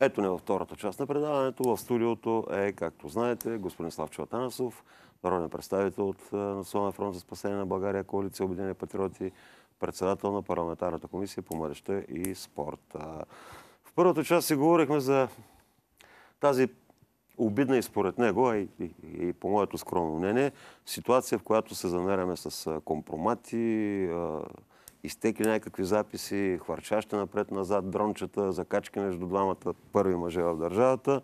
Ето не във втората част на предаването. В студиото е, както знаете, господин Славчо Атанасов, народен представител от Националния фронт за спасение на България, коалиция Обединени патриоти, председател на парламентарната комисия по младеща и спорт. В първата част си говорихме за тази обидна и според него, и, и, и по моето скромно мнение, ситуация, в която се замеряме с компромати, изтекли някакви записи, хвърчащи напред-назад, дрончета, закачки между двамата първи мъже в държавата.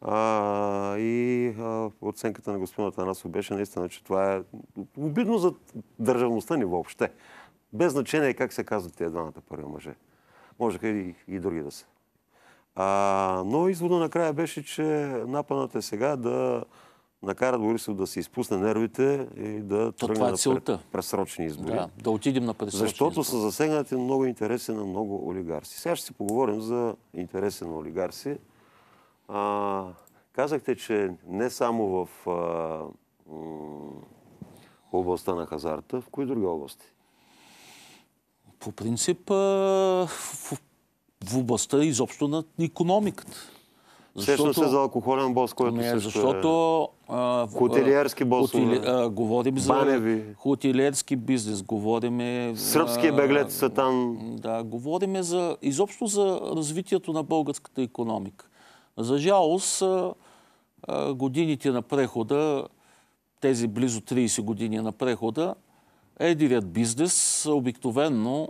А, и а, оценката на господин Атанасов беше наистина, че това е обидно за държавността ни въобще. Без значение как се казват тези двамата първи мъже. Можеха и, и други да са. А, но извода накрая беше, че нападът е сега да накарат Борисов да се изпусне нервите и да То тръгне е на целта. пресрочни избори. Да, да отидем на предсрочни Защото избори. са засегнати много интереси на много олигарси. Сега ще си поговорим за интереси на олигарси. А, казахте, че не само в а, м, областта на хазарта, в кои други области? По принцип, а, в, в областта изобщо на економиката. Сещам се за алкохолен бос, който не, също защото... А, в- Хотелиерски босове. хотели- а, говорим за Баневи. хотелиерски бизнес, говорим... Сръбски беглеци са там. Да, говорим за, изобщо за развитието на българската економика. За жалост, годините на прехода, тези близо 30 години на прехода, едирият бизнес обикновенно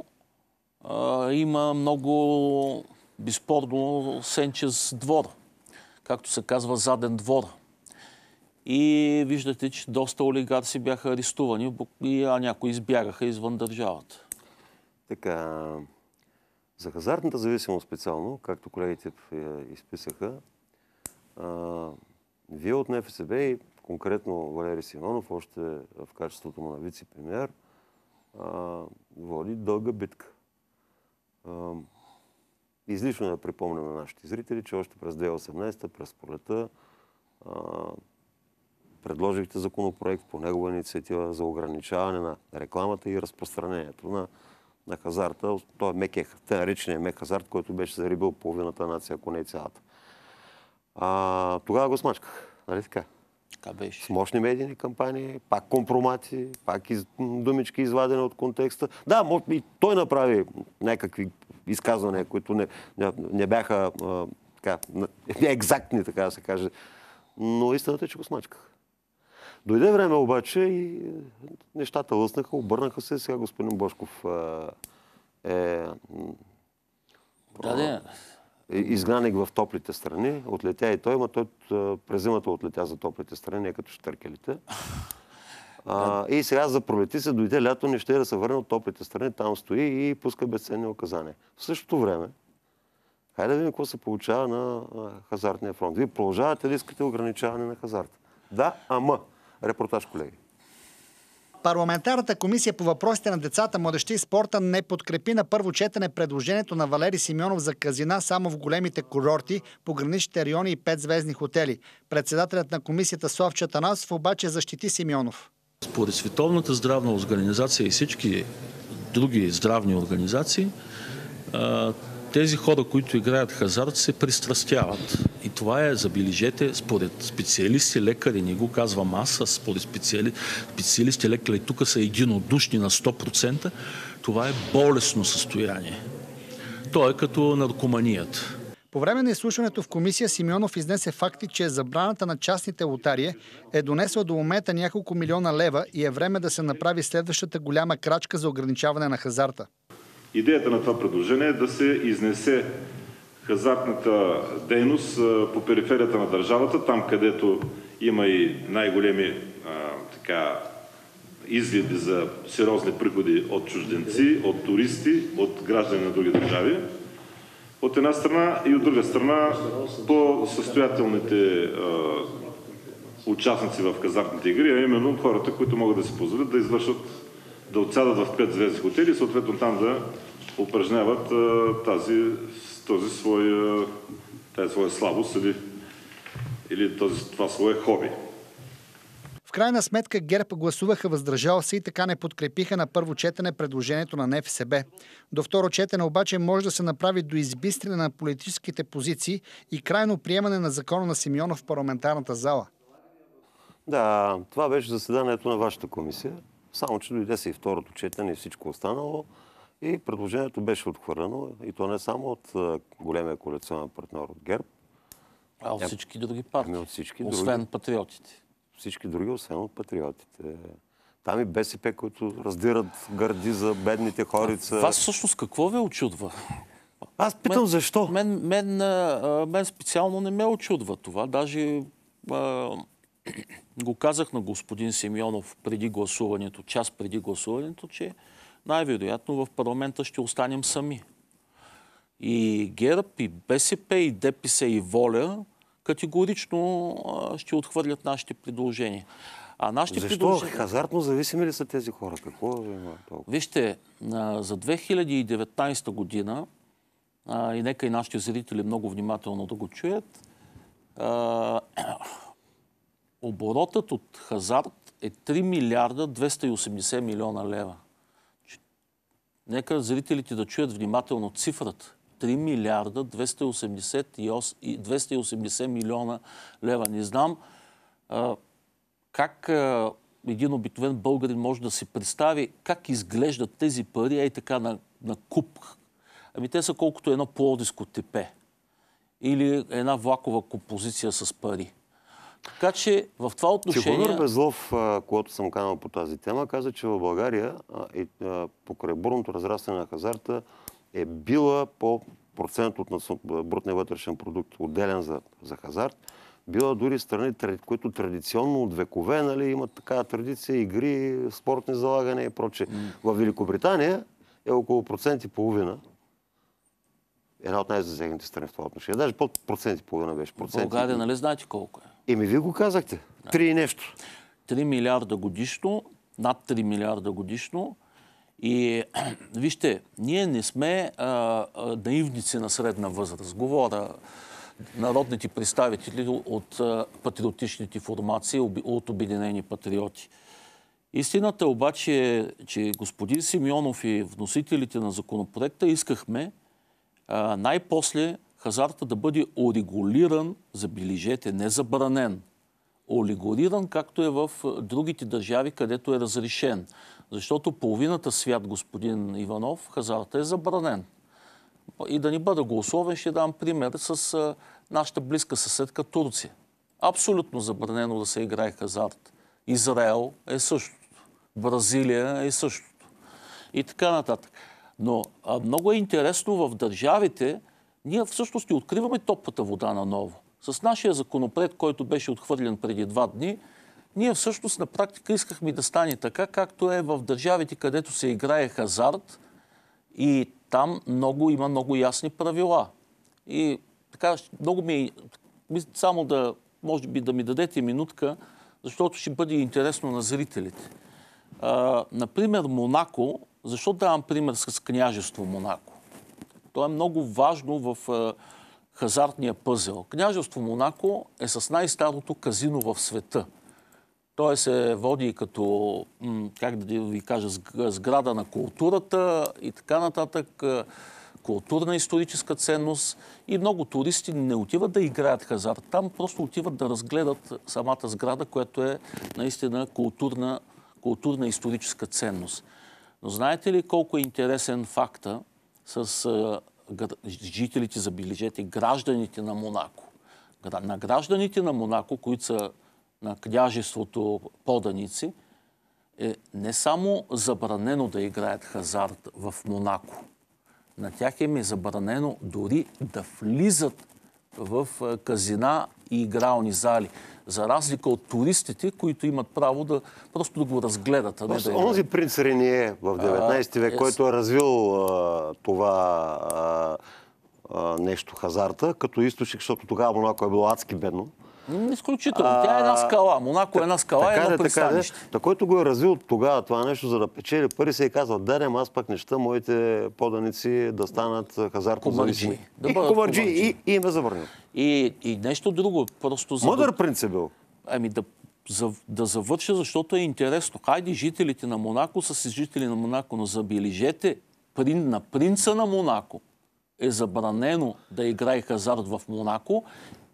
има много безспорно сенчез двор. Както се казва, заден двор. И виждате, че доста олигарси бяха арестувани, а някои избягаха извън държавата. Така, за хазартната зависимост специално, както колегите я изписаха, а, вие от НФСБ и конкретно Валери Симонов, още в качеството му на вице-премьер, води дълга битка. Излишно е да припомня на нашите зрители, че още през 2018, през пролета, а, предложихте законопроект по негова инициатива за ограничаване на рекламата и разпространението на, на хазарта. Той е мекия, те наречения мек хазарт, който беше зарибил половината нация, ако не и цялата. А, тогава го смачках, нали така? Така беше. С мощни медийни кампании, пак компромати, пак из, думички извадени от контекста. Да, може и той направи някакви изказвания, които не, не, не бяха а, така, не екзактни, така да се каже. Но истината е, че го смачках. Дойде време обаче и нещата лъснаха, обърнаха се. Сега господин Бошков е Да, да. Е изгнаник в топлите страни. Отлетя и той, но той през зимата отлетя за топлите страни, не като штъркелите. А, и сега за пролети се дойде лято, не ще е да се върне от топлите страни, там стои и пуска безценни указания. В същото време, хайде да видим какво се получава на хазартния фронт. Вие продължавате ли искате ограничаване на хазарта? Да, ама. Репортаж, колеги. Парламентарната комисия по въпросите на децата, младеща и спорта не подкрепи на първо четене предложението на Валери Симеонов за казина само в големите курорти, пограничните райони и петзвездни хотели. Председателят на комисията Славчо Танасов обаче защити Симеонов. Според Световната здравна организация и всички други здравни организации, тези хора, които играят хазарт, се пристрастяват. И това е, забележете, според специалисти, лекари, не го казвам аз, а според специали, специалисти, лекари, тук са единодушни на 100%, това е болесно състояние. То е като наркоманията. По време на изслушването в комисия Симеонов изнесе факти, че забраната на частните лотарии е донесла до момента няколко милиона лева и е време да се направи следващата голяма крачка за ограничаване на хазарта. Идеята на това предложение е да се изнесе хазартната дейност по периферията на държавата, там където има и най-големи така, изгледи за сериозни приходи от чужденци, от туристи, от граждани на други държави. От една страна и от друга страна по състоятелните а, участници в хазартните игри, а именно хората, които могат да си позволят да извършат, да отсядат в пет звездни хотели и съответно там да упражняват а, тази, този свой, а, тази своя слабост или, или този, това свое хоби. В крайна сметка ГЕРБ гласуваха въздържал се и така не подкрепиха на първо четене предложението на НФСБ. До второ четене обаче може да се направи до избистряне на политическите позиции и крайно приемане на закона на Симеонов в парламентарната зала. Да, това беше заседанието на вашата комисия. Само, че дойде се и второто четене и всичко останало. И предложението беше отхвърлено. И то не само от големия коалиционен партньор от ГЕРБ, А от всички други партии. ами от всички Освен други. патриотите. Всички други, освен от патриотите. Там и БСП, които раздират гърди за бедните хорица. Вас всъщност какво ви очудва? Аз питам защо. Мен, мен, мен специално не ме очудва това. Даже а, го казах на господин Симеонов преди гласуването, час преди гласуването, че най-вероятно в парламента ще останем сами. И ГЕРБ, и БСП, и ДПС, и Воля категорично ще отхвърлят нашите предложения. А нашите Защо? предложения... Хазартно зависими ли са тези хора? Какво има толкова? Вижте, за 2019 година, и нека и нашите зрители много внимателно да го чуят, оборотът от хазарт е 3 милиарда 280 милиона лева. Нека зрителите да чуят внимателно цифрата. 3 милиарда 288 и 280 милиона лева. Не знам а, как а, един обикновен българин може да си представи как изглеждат тези пари, ей така на, на куп. Ами те са колкото едно плодиско тепе. Или една влакова композиция с пари. Така че в това отношение... Тихомир Безлов, когато съм канал по тази тема, каза, че в България а, покрай бурното разрастване на хазарта е била по процент от брутния вътрешен продукт, отделен за, за хазарт, била дори страни, които традиционно от векове нали, имат такава традиция, игри, спортни залагания и прочее. В Великобритания е около процент и половина. Една от най-засегнатите страни в това отношение. Даже под процент и половина беше. Процент България, нали знаете колко е? Еми, вие го казахте. Три нещо. 3 милиарда годишно, над 3 милиарда годишно. И вижте, ние не сме а, а, наивници на средна възраст. Говоря народните представители от а, патриотичните формации, от Обединени патриоти. Истината обаче е, че господин Симеонов и вносителите на законопроекта искахме най-после хазарта да бъде орегулиран, забележете, не забранен. Олигориран, както е в а, другите държави, където е разрешен. Защото половината свят, господин Иванов, хазарта е забранен. И да ни бъда голословен, ще дам пример с а, нашата близка съседка Турция. Абсолютно забранено да се играе хазарт. Израел е същото. Бразилия е същото. И така нататък. Но много е интересно в държавите, ние всъщност и откриваме топлата вода наново. С нашия законопроект, който беше отхвърлен преди два дни, ние всъщност на практика искахме да стане така, както е в държавите, където се играе хазарт и там много, има много ясни правила. И така, много ми е, само да, може би да ми дадете минутка, защото ще бъде интересно на зрителите. А, например, Монако, защо давам пример с княжество Монако? То е много важно в а, хазартния пъзел. Княжество Монако е с най-старото казино в света. Той се води като, как да ви кажа, сг- сграда на културата и така нататък, а, културна историческа ценност и много туристи не отиват да играят хазарт. Там просто отиват да разгледат самата сграда, която е наистина културна, културна историческа ценност. Но знаете ли колко е интересен факта с жителите, забележете, гражданите на Монако? На гражданите на Монако, които са на княжеството поданици, е не само забранено да играят хазарт в Монако. На тях им е забранено дори да влизат в казина и игрални зали. За разлика от туристите, които имат право да просто да го разгледат, а не да. Онзи принц Рение в 19 век, който е развил а, това а, а, нещо хазарта, като източник, защото тогава Монако е било адски бедно. Изключително. Тя е една скала. Монако е една скала и така едно така пристанище. Та който го е развил тогава това нещо, за да печели пари, се е казал, да, не, аз пък неща, моите поданици да станат хазартно Комарджи. зависими. Да и комарджи, и, и им е забранил. И, и нещо друго, просто за Мъдър да, принц е бил. ами да, за, да завърша, защото е интересно. Хайде, жителите на Монако са си жители на Монако, но забележете, прин, на принца на Монако е забранено да играе хазарт в Монако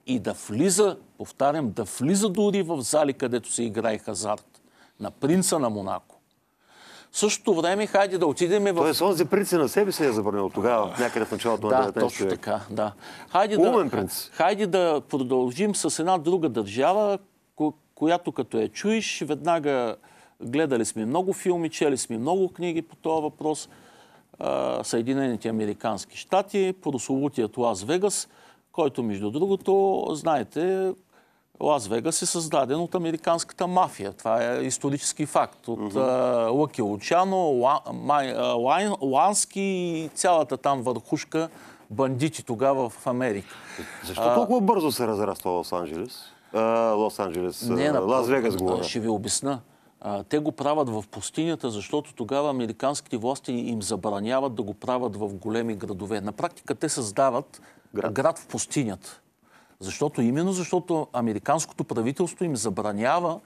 и да влиза, повтарям, да влиза дори в зали, където се играе хазарт. На принца на Монако. В същото време, хайде да отидем в... Тоест, онзи принц на себе се е забранил тогава, някъде в началото на Да, 19 точно век. така, да. Хайде Умен да, принц. хайде да продължим с една друга държава, ко- която като я чуеш, веднага гледали сме много филми, чели сме много книги по този въпрос. Съединените Американски щати, прословутият Лас Вегас, който между другото, знаете, Лас Вегас е създаден от американската мафия. Това е исторически факт. От а, Лъки Лучано, Ла, Май, а, Лайн, Лански и цялата там върхушка бандити тогава в Америка. Защо толкова бързо се разраства Лос-Анджелес? А, Лос-Анджелес, а, на- Лас Вегас говоря. Ще ви обясна. А, Те го правят в пустинята, защото тогава американските власти им забраняват да го правят в големи градове. На практика те създават град, град в пустинята. Защото именно защото американското правителство им забранява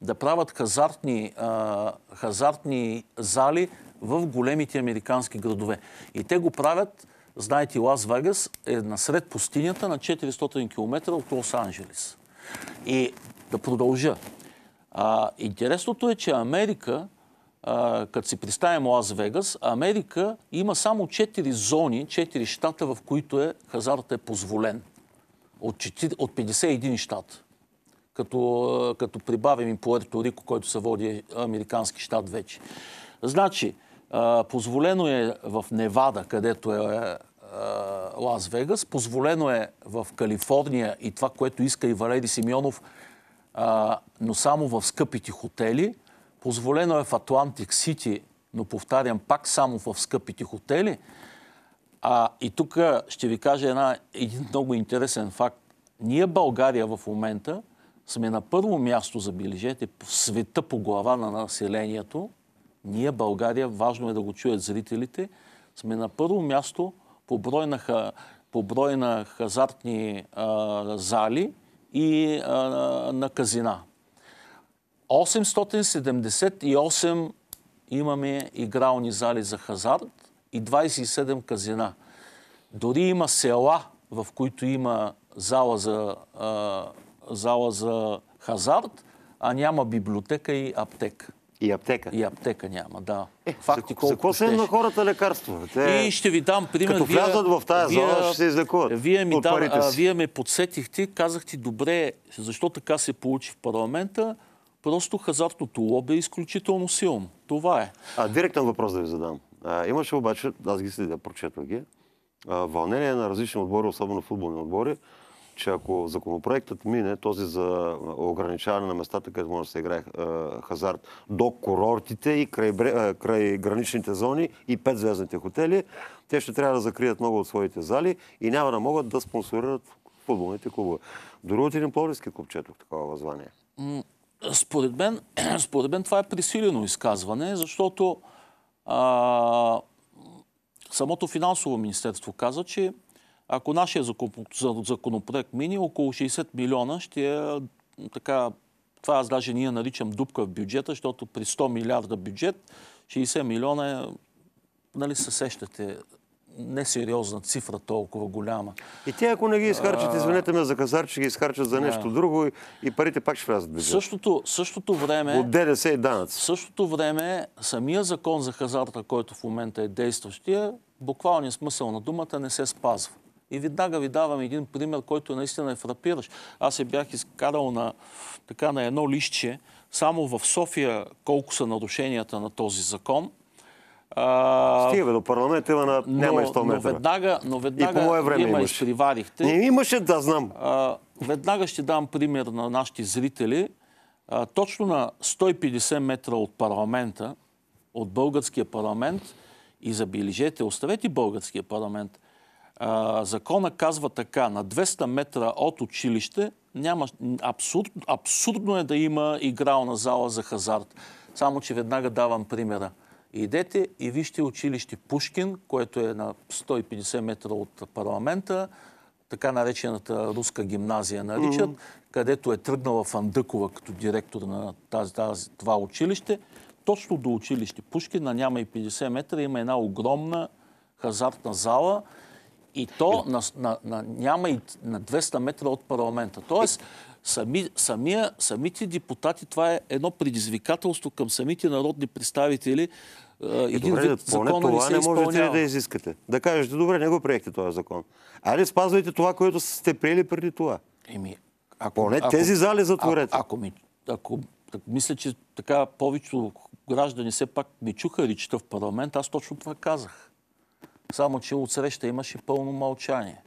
да правят хазартни, а, хазартни зали в големите американски градове. И те го правят, знаете, Лас Вегас е насред пустинята на 400 км от Лос-Анджелес. И да продължа. А, интересното е, че Америка, като си представим Лас Вегас, Америка има само 4 зони, 4 щата, в които е, хазарът е позволен. От, 4, от 51 щата. Като, като прибавим и Пуерто Рико, който се води американски щат вече. Значи, позволено е в Невада, където е Лас Вегас, позволено е в Калифорния и това, което иска и Валери Симеонов, но само в скъпите хотели. Позволено е в Атлантик Сити, но повтарям пак само в скъпите хотели. А, и тук ще ви кажа една, един много интересен факт. Ние, България, в момента сме на първо място, забележете, в света по глава на населението. Ние, България, важно е да го чуят зрителите, сме на първо място по брой на, по брой на хазартни а, зали и а, на казина. 878 имаме игрални зали за хазарт и 27 казина. Дори има села, в които има зала за, а, зала за хазарт, а няма библиотека и аптека. И аптека. И аптека няма, да. Е, Факти за, какво са на хората лекарства? Те... И ще ви дам пример. Като влязат в тази зала, ще се излекуват Вие, ми да, вие ме подсетихте, казахте добре, защо така се получи в парламента. Просто хазартното лоби е изключително силно. Това е. А, директен въпрос да ви задам. А, имаше обаче, аз ги следя, прочетвах ги, а, вълнение на различни отбори, особено футболни отбори, че ако законопроектът мине, този за ограничаване на местата, където може да се играе а, хазарт, до курортите и край, а, край граничните зони и петзвездните хотели, те ще трябва да закрият много от своите зали и няма да могат да спонсорират футболните клубове. Дори от един пловдивски клуб четох такова възвание. Според мен, според мен това е присилено изказване, защото а, самото финансово министерство каза, че ако нашия закон- за- законопроект мине, около 60 милиона ще е така, това аз даже ние наричам дупка в бюджета, защото при 100 милиарда бюджет, 60 милиона е, нали се сещате, несериозна цифра толкова голяма. И те, ако не ги изхарчат, извинете ме за хазарт, ще ги изхарчат за нещо друго и, и парите пак ще влязат в бюджета. същото, същото време... От ДДС и В данъци. същото време, самия закон за хазарта, който в момента е действащия, буквалният смисъл на думата не се спазва. И веднага ви давам един пример, който наистина е фрапиращ. Аз се бях изкарал на, така, на едно листче, само в София колко са нарушенията на този закон. А, Стига до парламента има на... няма и 100 но метра. веднага, но веднага по мое време ме имаше. изпреварихте. Не, имаше да знам. А, веднага ще дам пример на нашите зрители. А, точно на 150 метра от парламента, от българския парламент, и забележете, оставете българския парламент, а, закона казва така, на 200 метра от училище няма, абсурд, абсурдно е да има игрална зала за хазарт. Само, че веднага давам примера. Идете и вижте училище Пушкин, което е на 150 метра от парламента. така наречената руска гимназия наричат, където е тръгнала Фандъкова като директор на тази, тази, това училище. Точно до училище Пушкина няма и 50 метра, има една огромна хазартна зала и то на, на, на, няма и на 200 метра от парламента. Тоест, сами, самия, самите депутати, това е едно предизвикателство към самите народни представители. Е, Един Добре, вид закона не това се не можете ли да изискате? Да кажете, добре, не го приехте този закон. Айде спазвайте това, което сте приели преди това. Еми, ако, Поне тези зали затворете. Ако, ако, ми, ако так, мисля, че така повечето граждани все пак ми чуха речта в парламент, аз точно това казах. Само, че отсреща имаше пълно мълчание.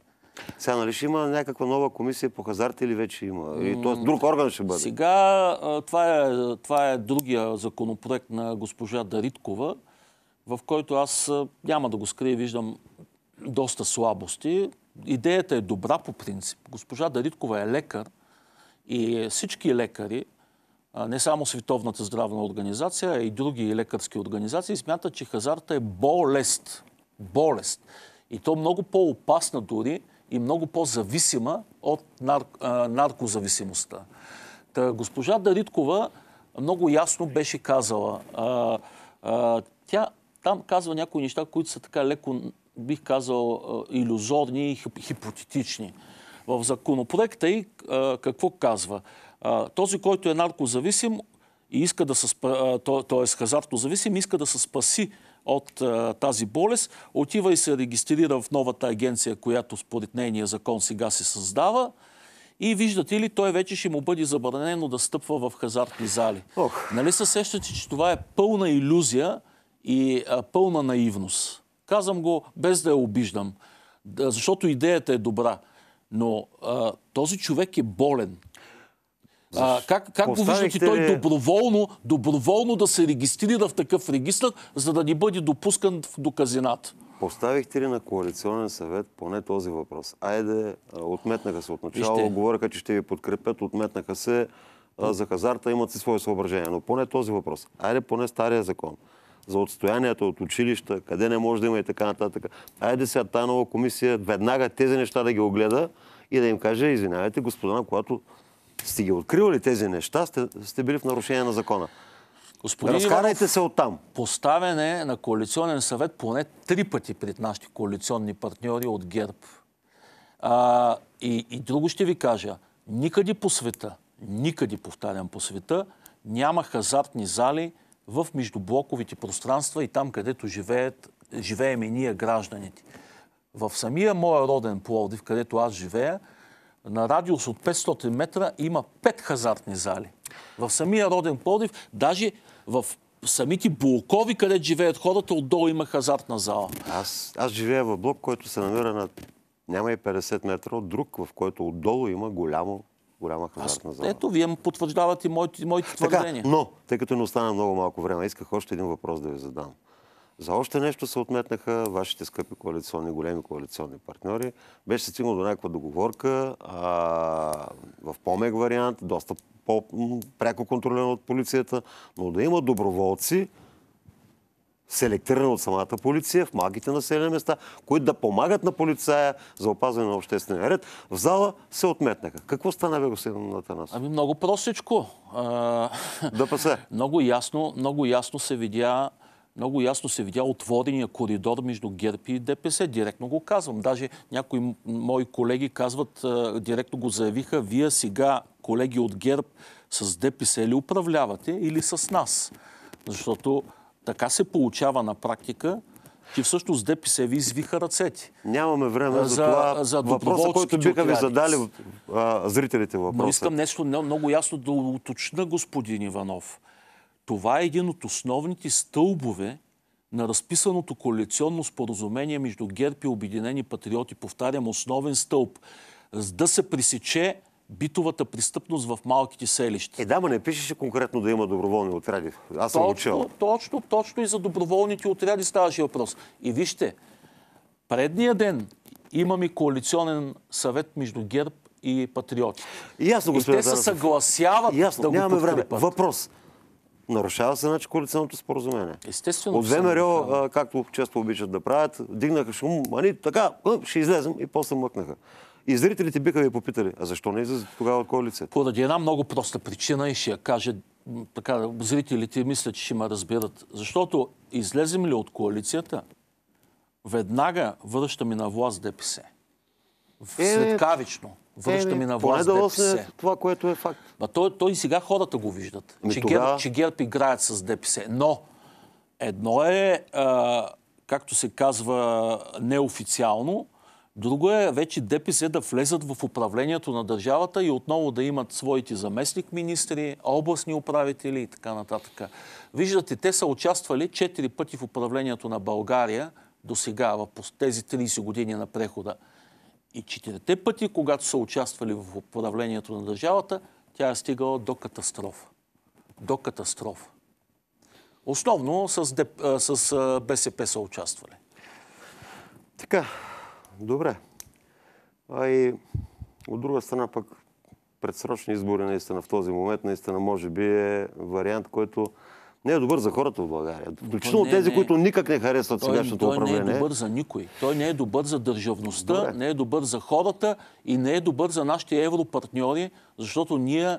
Сега, нали ще има някаква нова комисия по хазарта или вече има? Или т.е. друг орган ще бъде? Сега това е, това е другия законопроект на госпожа Дариткова, в който аз няма да го скрия, виждам доста слабости. Идеята е добра по принцип. Госпожа Дариткова е лекар и всички лекари, не само Световната здравна организация, а и други лекарски организации, смятат, че хазарта е болест. Болест. И то много по-опасна дори и много по-зависима от нар... наркозависимостта. Та, госпожа Дариткова много ясно беше казала. А, а, тя там казва някои неща, които са така леко, бих казал, иллюзорни и хип- хипотетични. В законопроекта и а, какво казва? А, този, който е наркозависим и иска да се спа, т.е. хазартно зависим, иска да се спаси от а, тази болест, отива и се регистрира в новата агенция, която според нейния закон сега се създава. И виждате ли, той вече ще му бъде забранено да стъпва в хазартни зали. Ох. Нали се сещате, че това е пълна иллюзия и а, пълна наивност? Казвам го без да я обиждам, да, защото идеята е добра. Но а, този човек е болен. А, как как го виждате той доброволно, доброволно да се регистрира в такъв регистр, за да ни бъде допускан до казината? Поставихте ли на коалиционен съвет поне този въпрос? Айде, отметнаха се от начало, Вижте. говореха, че ще ви подкрепят, отметнаха се а, за хазарта, имат си свои съображения. Но поне този въпрос. Айде, поне стария закон за отстоянията от училища, къде не може да има и така нататък. Айде сега тази нова комисия веднага тези неща да ги огледа и да им каже, извинявайте, господа, когато сте ги откривали тези неща, сте, сте били в нарушение на закона. Господин Разкарайте се оттам. поставяне на коалиционен съвет поне три пъти пред нашите коалиционни партньори от ГЕРБ. А, и, и друго ще ви кажа. Никъде по света, никъде, повтарям, по света, няма хазартни зали в междублоковите пространства и там, където живеят, живеем и ние гражданите. В самия моя роден Пловдив, където аз живея, на радиус от 500 метра има пет хазартни зали. В самия роден Пловдив, даже в самите блокови, където живеят хората, отдолу има хазартна зала. Аз, аз живея в блок, който се намира на няма и 50 метра от друг, в който отдолу има голямо, голяма хазартна зала. Ето, вие потвърждавате моите, моите Така, твърдения. но, тъй като не остана много малко време, исках още един въпрос да ви задам. За още нещо се отметнаха вашите скъпи коалиционни, големи коалиционни партньори. Беше се стигнало до някаква договорка а, в по-мег вариант, доста по-пряко контролиран от полицията, но да има доброволци, селектирани от самата полиция в малките населени места, които да помагат на полицая за опазване на обществения ред. В зала се отметнаха. Какво стана, бе, господин Атанас? Ами много простичко. Да пасе. много, ясно, много ясно се видя много ясно се видя отворения коридор между ГЕРБ и ДПС. Директно го казвам. Даже някои мои колеги казват, директно го заявиха, вие сега, колеги от ГЕРБ, с ДПС ли управлявате или с нас? Защото така се получава на практика, че всъщност ДПС ви извиха ръцете. Нямаме време за, За- това. за въпроса, който биха ви задали а, зрителите въпроса. Но искам нещо не- много ясно да уточня, господин Иванов. Това е един от основните стълбове на разписаното коалиционно споразумение между ГЕРБ и Обединени патриоти. Повтарям, основен стълб. Да се пресече битовата престъпност в малките селища. Е, да, ма не пишеше конкретно да има доброволни отряди. Аз съм учил. Точно, точно, точно и за доброволните отряди ставаше въпрос. И вижте, предния ден имаме коалиционен съвет между ГЕРБ и патриоти. Ясно, И господин те се съгласяват Ясно, да го нямаме време. Въпрос. Нарушава се значи коалиционното споразумение. Естествено, От ВМРО, а, както често обичат да правят, дигнаха шум, ани така, ще излезем и после мъкнаха. И зрителите биха ви попитали, а защо не излизате тогава от коалицията? Поради една много проста причина и ще я кажа така, зрителите мисля, че ще ме разберат. Защото излезем ли от коалицията, веднага връщаме на власт ДПС. Е, Светкавично връщаме на поне власт да ДПС. лъсне това, което е факт. Ма той, той и сега хората го виждат, Ами че, тогава- ГЕРБ, че ГЕРБ играят с ДПС. Но едно е, а, както се казва, неофициално, друго е вече ДПС да влезат в управлението на държавата и отново да имат своите заместник министри, областни управители и така нататък. Виждате, те са участвали четири пъти в управлението на България до сега, в тези 30 години на прехода. И четирите пъти, когато са участвали в управлението на държавата, тя е стигала до катастрофа. До катастрофа. Основно с, Деп... с БСП са участвали. Така, добре. А и от друга страна пък предсрочни избори наистина в този момент наистина може би е вариант, който не е добър за хората в България. Включително не, тези, не. които никак не харесват Той, сегашното той не е управление. добър за никой. Той не е добър за държавността, Добре. не е добър за хората и не е добър за нашите европартньори, защото ние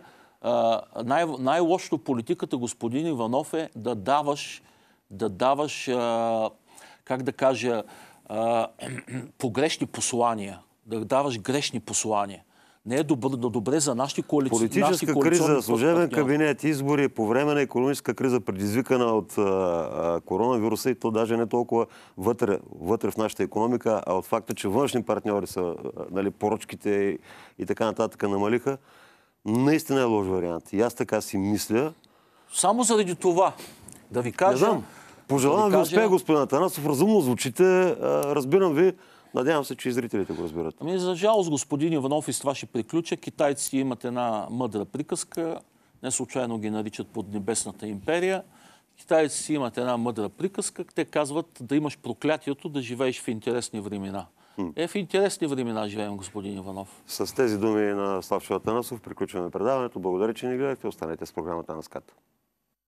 най- най-лошото политиката, господин Иванов, е да даваш, да даваш а, как да кажа, а, погрешни послания, да даваш грешни послания. Не е добър, добре за нашите коалици... нашите Политическа коалиционни криза, служебен кабинет, избори по време на економическа криза, предизвикана от а, а, коронавируса и то даже не толкова вътре, вътре в нашата економика, а от факта, че външни партньори са, а, нали, поръчките и, и така нататък намалиха, наистина е лош вариант. И аз така си мисля. Само заради това да ви кажа... Не знам. Пожелавам да ви кажа- успех, господин Атанасов. Разумно звучите. а, Разбирам ви. Надявам се, че и зрителите го разбират. Ами, за жалост, господин Иванов, и с това ще приключа. Китайците имат една мъдра приказка. Не случайно ги наричат под небесната империя. Китайците имат една мъдра приказка. Те казват да имаш проклятието да живееш в интересни времена. Е, в интересни времена живеем, господин Иванов. С тези думи на Славчо Атанасов приключваме предаването. Благодаря, че ни гледахте. Останете с програмата на Ската.